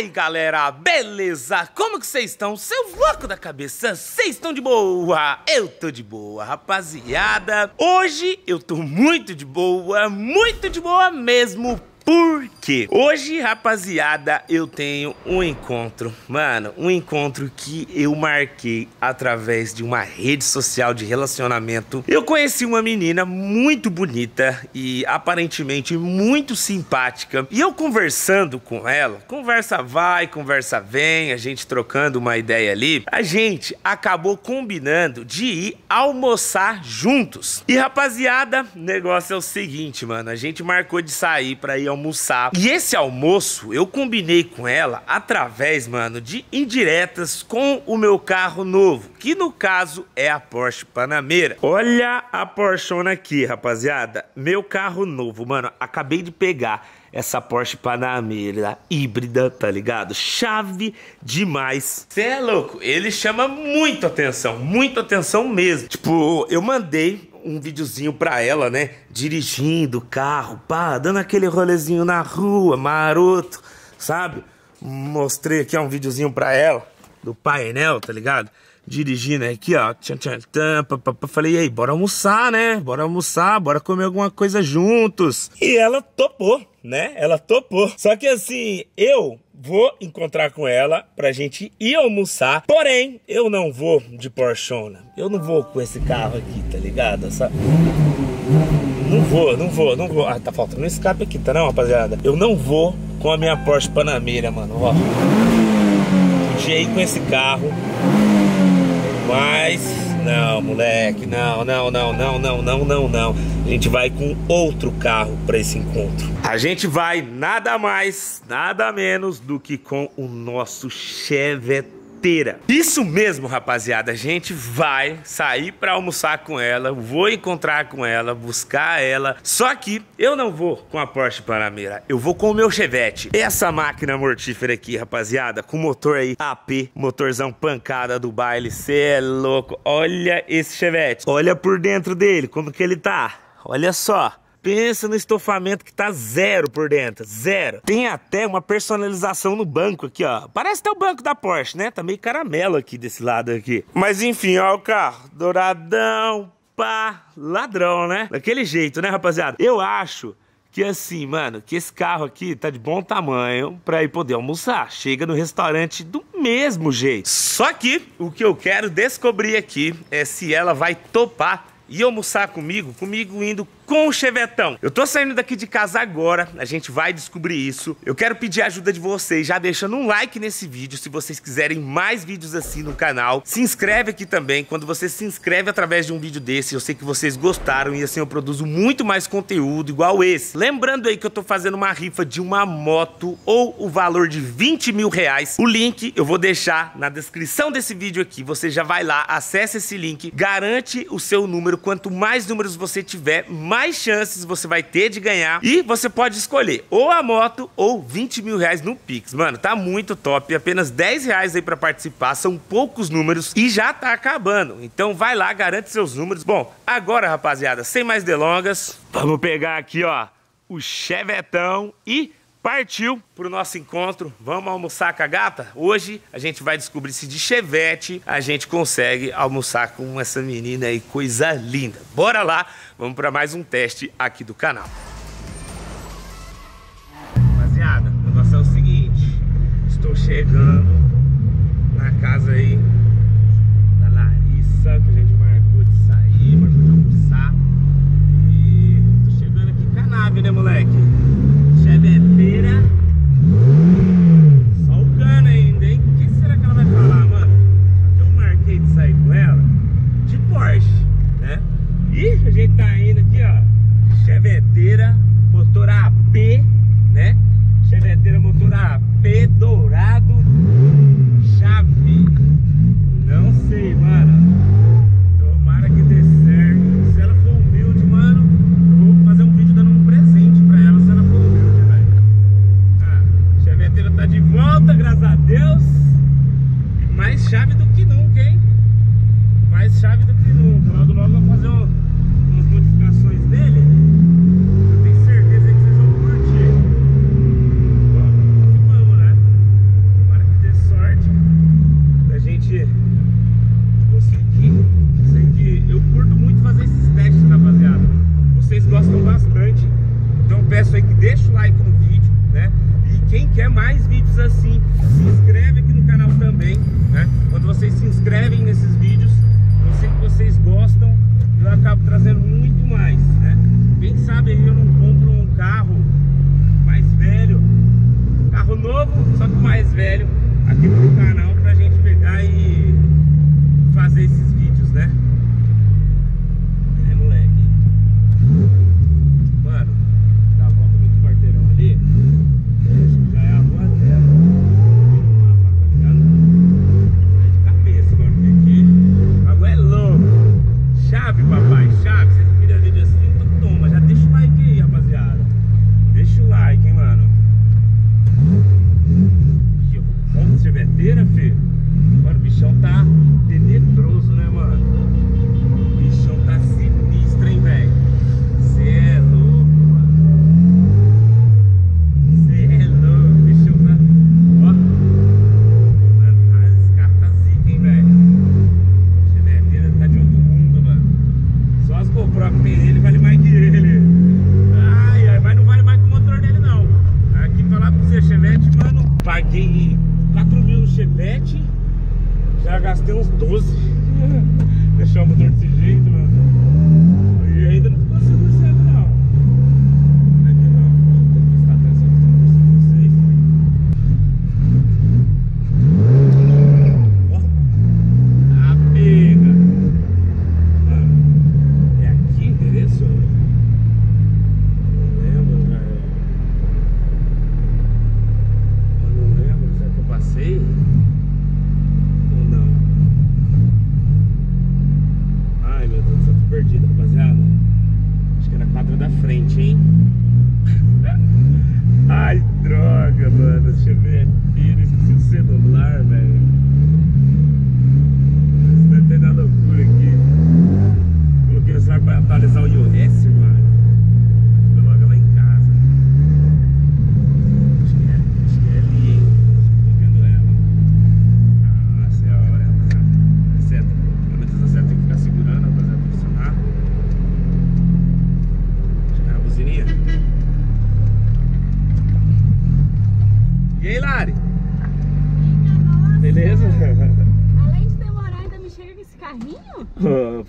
aí galera, beleza? Como que vocês estão? Seus loucos da cabeça, vocês estão de boa? Eu tô de boa, rapaziada Hoje eu tô muito de boa, muito de boa mesmo porque hoje, rapaziada, eu tenho um encontro, mano, um encontro que eu marquei através de uma rede social de relacionamento. Eu conheci uma menina muito bonita e aparentemente muito simpática. E eu conversando com ela, conversa vai, conversa vem, a gente trocando uma ideia ali, a gente acabou combinando de ir almoçar juntos. E rapaziada, o negócio é o seguinte, mano, a gente marcou de sair para ir almoçar. E esse almoço eu combinei com ela através, mano, de indiretas com o meu carro novo, que no caso é a Porsche Panamera. Olha a Porschona aqui, rapaziada. Meu carro novo, mano, acabei de pegar essa Porsche Panamera híbrida, tá ligado? Chave demais. Cê é louco, ele chama muito atenção, muito atenção mesmo. Tipo, eu mandei um videozinho pra ela, né? Dirigindo o carro, pá, dando aquele rolezinho na rua, maroto, sabe? Mostrei aqui ó, um videozinho pra ela, do painel, tá ligado? Dirigindo aqui, ó. Tchan, tchan, tchan, pá, pá, pá. Falei, e aí, bora almoçar, né? Bora almoçar, bora comer alguma coisa juntos. E ela topou, né? Ela topou. Só que assim, eu vou encontrar com ela pra gente ir almoçar. Porém, eu não vou de Porschona. Eu não vou com esse carro aqui, tá ligado? Essa... Não vou, não vou, não vou. Ah, tá faltando um escape aqui, tá não, rapaziada? Eu não vou com a minha Porsche Panamera, mano, ó. Podia ir com esse carro, mas não, moleque, não, não, não, não, não, não, não, não. A gente vai com outro carro para esse encontro. A gente vai nada mais, nada menos do que com o nosso Chevette isso mesmo, rapaziada. A gente vai sair para almoçar com ela, vou encontrar com ela, buscar ela. Só que eu não vou com a Porsche Panamera, eu vou com o meu Chevette. Essa máquina mortífera aqui, rapaziada, com motor aí AP, motorzão pancada do baile. Cê é louco. Olha esse Chevette. Olha por dentro dele, como que ele tá. Olha só. Pensa no estofamento que tá zero por dentro, zero. Tem até uma personalização no banco aqui, ó. Parece até o banco da Porsche, né? Tá meio caramelo aqui desse lado aqui. Mas enfim, ó o carro, douradão, pá, ladrão, né? Daquele jeito, né, rapaziada? Eu acho que assim, mano, que esse carro aqui tá de bom tamanho pra ir poder almoçar. Chega no restaurante do mesmo jeito. Só que o que eu quero descobrir aqui é se ela vai topar e almoçar comigo, comigo indo com o Chevetão. Eu tô saindo daqui de casa agora, a gente vai descobrir isso. Eu quero pedir a ajuda de vocês, já deixando um like nesse vídeo, se vocês quiserem mais vídeos assim no canal. Se inscreve aqui também, quando você se inscreve através de um vídeo desse, eu sei que vocês gostaram e assim eu produzo muito mais conteúdo igual esse. Lembrando aí que eu tô fazendo uma rifa de uma moto ou o valor de 20 mil reais. O link eu vou deixar na descrição desse vídeo aqui, você já vai lá, acessa esse link, garante o seu número, quanto mais números você tiver, mais mais chances você vai ter de ganhar. E você pode escolher ou a moto ou 20 mil reais no Pix. Mano, tá muito top. Apenas 10 reais aí pra participar. São poucos números e já tá acabando. Então vai lá, garante seus números. Bom, agora, rapaziada, sem mais delongas, vamos pegar aqui, ó, o chevetão e Partiu pro nosso encontro. Vamos almoçar com a gata? Hoje a gente vai descobrir se de chevette a gente consegue almoçar com essa menina aí, coisa linda. Bora lá, vamos para mais um teste aqui do canal. Rapaziada, o negócio é o seguinte: estou chegando na casa aí da Larissa, que a gente marcou de sair, marcou de almoçar. E chegando aqui com a nave, né, moleque?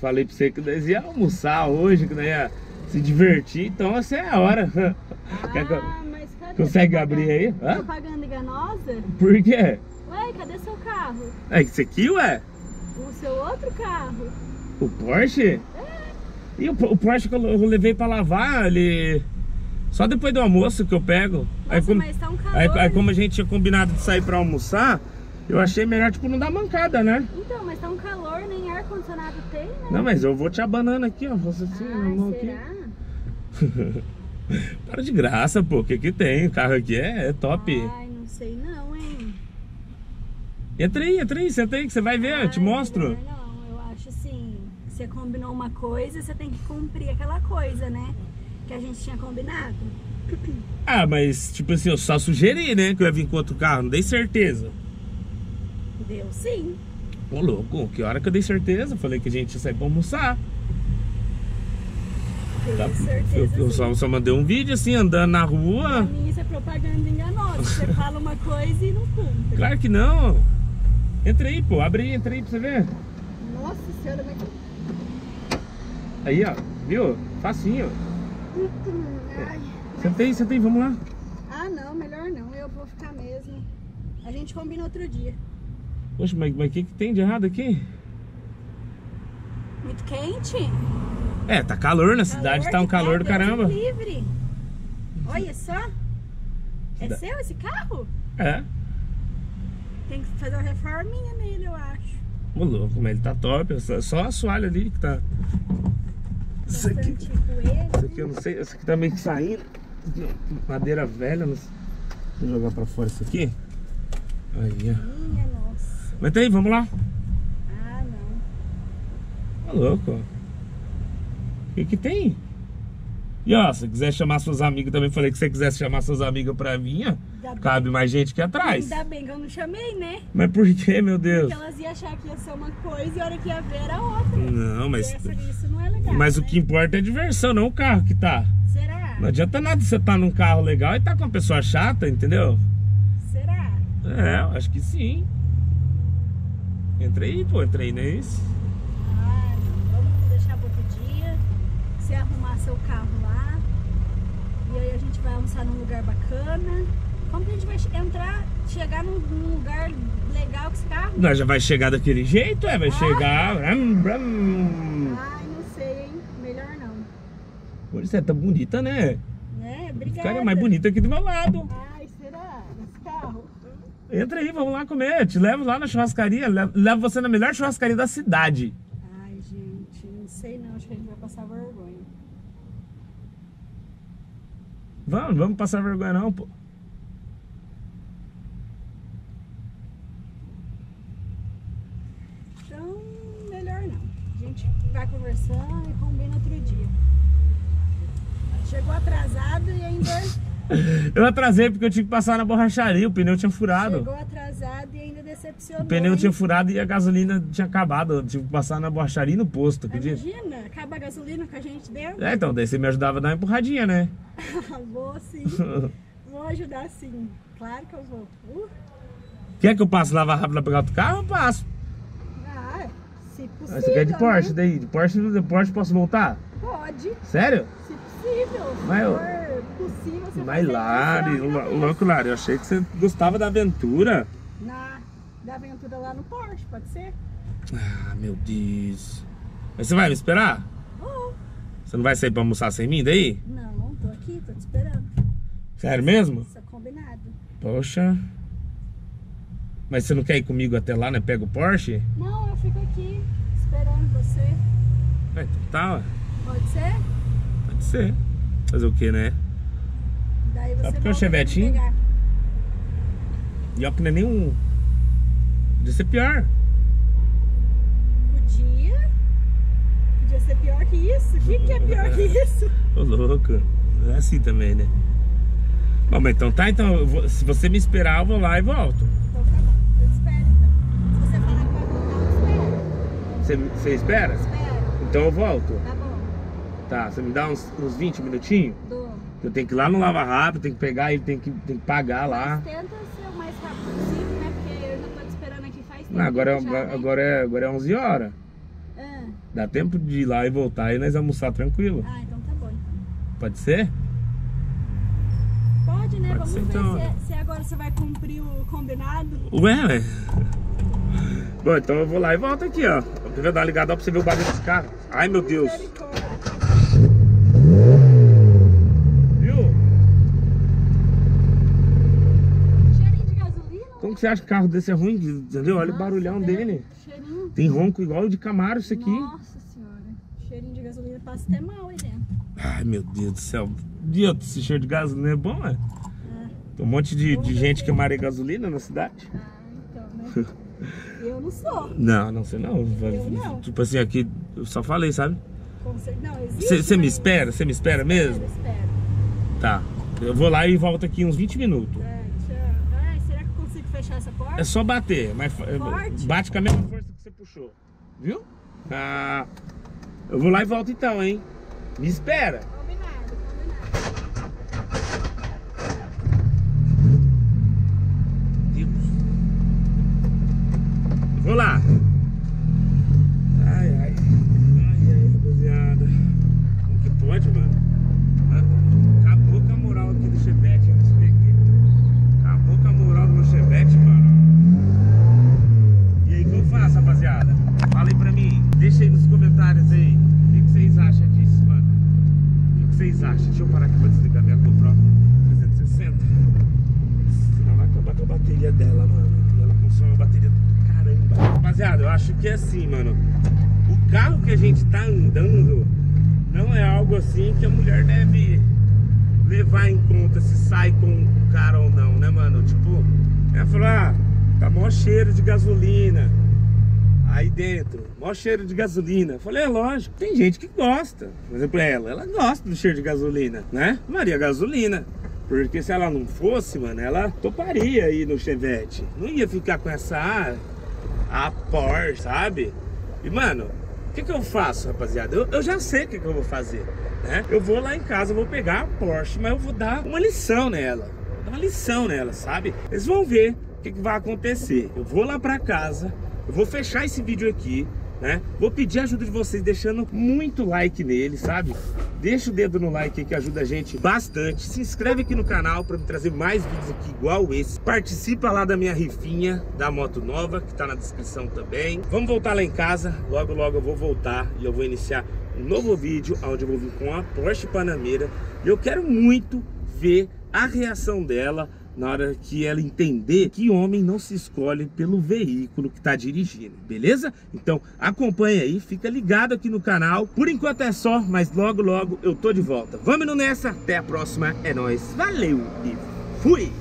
Falei pra você que nós ia almoçar hoje, que nós ia se divertir, então essa é a hora. Quer que eu- Ah, mas cadê? Consegue abrir aí? Hã? Propaganda enganosa? Por quê? Ué, cadê seu carro? É esse aqui, ué? O seu outro carro? O Porsche? E o, o Porsche que eu, eu levei pra lavar, ele. Só depois do almoço que eu pego. aí, Nossa, como, mas tá um calor. aí, aí como a gente tinha combinado de sair pra almoçar, eu achei melhor, tipo, não dar mancada, né? Então, mas tá um calor, nem ar-condicionado tem, né? Não, mas eu vou te abanando aqui, ó. Você assim, na Ai, mão aqui. será? Para de graça, pô. O que que tem? O carro aqui é, é top. Ai, não sei não, hein? Entra aí, entra aí, senta aí que você vai ver, eu te Ai, mostro. Não, eu acho assim, você combinou uma coisa, você tem que cumprir aquela coisa, né? Que a gente tinha combinado. Ah, mas tipo assim, eu só sugeri, né? Que eu ia vir com outro carro, não dei certeza. Deu sim. Ô louco, que hora que eu dei certeza? Falei que a gente ia sair pra almoçar. Tá? certeza. Eu, eu só, só mandei um vídeo assim, andando na Pra rua. mim isso é propaganda enganosa. Você fala uma coisa e não cumpre. Claro que não. Entra aí, pô, abre aí, entra aí pra você ver. Nossa senhora, mas Aí, ó, viu? Facinho. Ai. Senta aí, senta aí, vamos lá. Ah, não, melhor não. Eu vou ficar mesmo. A gente combina outro dia. Poxa, mas o que, que tem de errado aqui? Muito quente? É, tá calor na cidade, tá um calor do caramba. livre. Olha só. É Da- seu esse carro? É. Tem que fazer uma reforminha nele, eu acho. Ô louco, mas ele tá top. Só, só a assoalho ali que tá. Isso aqui, isso aqui eu não sei. Isso aqui tá meio que saindo. Madeira velha. Não. Deixa eu jogar pra fora isso aqui. Aí, ó. Tá aí, vamos lá. Ah, não. Ô louco. O que que tem? E ó, se quiser chamar seus amigos também, falei que se você quisesse chamar seus amigos pra mim, ó, Ainda bem- cabe mais gente aqui atrás. Ainda bem que eu não chamei, né? Mas por que, meu Deus? Porque elas iam achar que ia ser uma coisa e a hora que ia ver era outra. Não, mas. Essa, isso não é legal. Mas o né? que importa é a diversão, não o carro que tá. Será? Não adianta nada você tá num carro legal e tá com uma pessoa chata, entendeu? Será? É, eu acho que sim. Entra aí, pô, não é isso? Ah. Vamos deixar para outro dia. Você arrumar seu carro lá. E aí a gente vai almoçar num lugar bacana. Como que a gente vai entrar, chegar num, num lugar legal com esse carro? Nós já vai chegar daquele jeito, é, vai Ah. chegar. Brum, brum. Ai, não sei, hein? Melhor não. Pô, Você tá bonita, né? Né? Obrigada. Cara, é mais bonita aqui do meu lado. Carro? Entra aí, vamos lá comer. Eu te levo lá na churrascaria. Levo, levo você na melhor churrascaria da cidade. Ai, gente, não sei não. Acho que a gente vai passar vergonha. Vamos, vamos passar vergonha não, pô. Então, melhor não. A gente vai conversando e combina outro dia. Chegou atrasado e ainda Eu atrasei porque eu tinha que passar na borracharia, o pneu tinha furado. chegou atrasado e ainda decepcionou. O pneu hein? tinha furado e a gasolina tinha acabado. Eu tive que passar na borracharia e no posto? Imagina, acaba a gasolina com a gente dentro. É, então, daí você me ajudava a dar uma empurradinha, né? vou sim. Vou ajudar sim. Claro que eu vou. Uh, Quer que eu passe lavar rápido pra pegar outro carro? Eu passo. ah, se possível. Ah, Você quer de Porsche né? daí? De Porsche, de Porsche posso voltar? Pode, Sério? se possível. Mas eu- possível, você Mas Lari, louco Lari, eu achei que você gostava da aventura. Na, da aventura lá no Porsche, pode ser? Ah, meu Deus. Mas você vai me esperar? Vou. Você não vai sair pra almoçar sem mim daí? Não, tô aqui, tô te esperando. Sério mesmo? Isso é combinado. Poxa. Mas você não quer ir comigo até lá, né? Pega o Porsche? Não, eu fico aqui esperando você. É, então tá, ué. Pode ser? pode ser. Fazer o que, né? Você porque pra me Chevetinho? E ó, que não é nenhum. Podia ser pior. Podia. Podia ser pior que isso. O que, que é pior que isso? Ô louco. Não é assim também, né? Bom, mas então tá, então vou- se você me esperar, eu vou lá e volto. Então tá bom, eu te espero então. Se você falar que vai voltar, eu Você, você espera? espero. Espero. Então eu volto. Tá bom. Tá, você me dá uns, uns 20 minutinhos? Eu tenho que ir lá no Lava Rápido, tem que pegar ele, tem que, tem que pagar lá. Mas tenta ser o mais rápido possível, né? Porque eu já tô te esperando aqui faz tempo. Não, agora, já, agora, né? agora, é, agora é 11 horas. Ah, Dá tempo de ir lá e voltar e nós almoçar tranquilo. ah, então tá bom então. Pode ser? Pode, né? Pode Vamos ser, ver então. se, se agora você vai cumprir o combinado. Ué, ué. Bom, então eu vou lá e volto aqui, ó. Eu queria dar uma ligada pra você ver o barulho desse carro. Ai, meu Deus. Misericórdia. Viu? Cheirinho de gasolina. Como que você acha que carro desse é ruim? Entendeu? Olha o Nossa, barulhão né? dele. Cheirinho. Tem ronco igual o de Camaro isso aqui. Nossa senhora. Cheirinho de gasolina passa até mal aí dentro. Ai, meu Deus do céu. Deus, esse cheiro de gasolina é bom, é? Tem um monte de, de gente que maria gasolina na cidade. Ah, então, né? Eu não sou. Não, não sei não. Eu não. Tipo assim, aqui eu só falei, sabe? Você me espera? Você me espera mesmo? Espero, espero. Tá. Eu vou lá e volto aqui uns 20 minutos. É, tchau. Ai, será que eu consigo fechar essa porta? É só bater, mas Forte? bate com a mesma força que você puxou. Viu? Ah, eu vou lá e volto então, hein? Me espera. Combinado, combinado. Deus. Vou lá. Ai, ai. Ai, ai, rapaziada. Como que pode, mano? Ah, Acabou com a moral aqui do Chevette, hein, nesse aqui. Acabou com a moral do meu Chevette, mano. E aí, o que eu faço, rapaziada? Fala aí pra mim. Deixa aí nos comentários aí. O que, que vocês acham disso, mano? O que, que vocês acham? Deixa eu parar aqui pra desligar minha GoPro 360. Senão vai acabar com a bateria dela, mano. E ela consome a bateria do caramba. Rapaziada, eu acho que é assim, mano. O carro que a gente tá andando não é algo assim que a mulher deve levar em conta se sai com o cara ou não, né, mano? Tipo, ela falou, ah, tá mó cheiro de gasolina. Aí dentro, mó cheiro de gasolina. Eu Falei, é lógico, tem gente que gosta. Por exemplo, ela, ela gosta do cheiro de gasolina, né? Maria Gasolina. Porque se ela não fosse, mano, ela toparia aí no Chevette. Não ia ficar com essa ah, a Porsche, sabe? E, mano, o que, que eu faço, rapaziada? Eu, eu já sei o que, que eu vou fazer, né? Eu vou lá em casa, vou pegar a Porsche, mas eu vou dar uma lição nela. Dar uma lição nela, sabe? Eles vão ver o que, que vai acontecer. Eu vou lá pra casa, eu vou fechar esse vídeo aqui, né? Vou pedir a ajuda de vocês deixando muito like nele, sabe? Deixa o dedo no like que ajuda a gente bastante. Se inscreve aqui no canal para me trazer mais vídeos aqui igual esse. Participa lá da minha rifinha da moto nova, que tá na descrição também. Vamos voltar lá em casa. Logo, logo eu vou voltar e eu vou iniciar um novo vídeo onde eu vou vir com a Porsche Panamera. E eu quero muito ver a reação dela na hora que ela entender que homem não se escolhe pelo veículo que está dirigindo, beleza? Então acompanha aí, fica ligado aqui no canal. Por enquanto é só, mas logo logo eu tô de volta. Vamos nessa, até a próxima, é nóis, valeu e fui!